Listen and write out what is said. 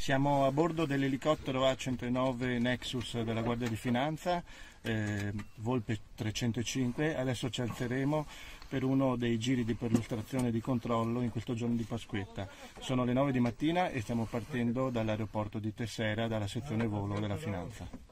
Siamo a bordo dell'elicottero A109 Nexus della Guardia di Finanza, eh, Volpe 305, adesso ci alzeremo per uno dei giri di perlustrazione e di controllo in questo giorno di Pasquetta. Sono le 9 di mattina e stiamo partendo dall'aeroporto di Tessera, dalla sezione volo della Finanza.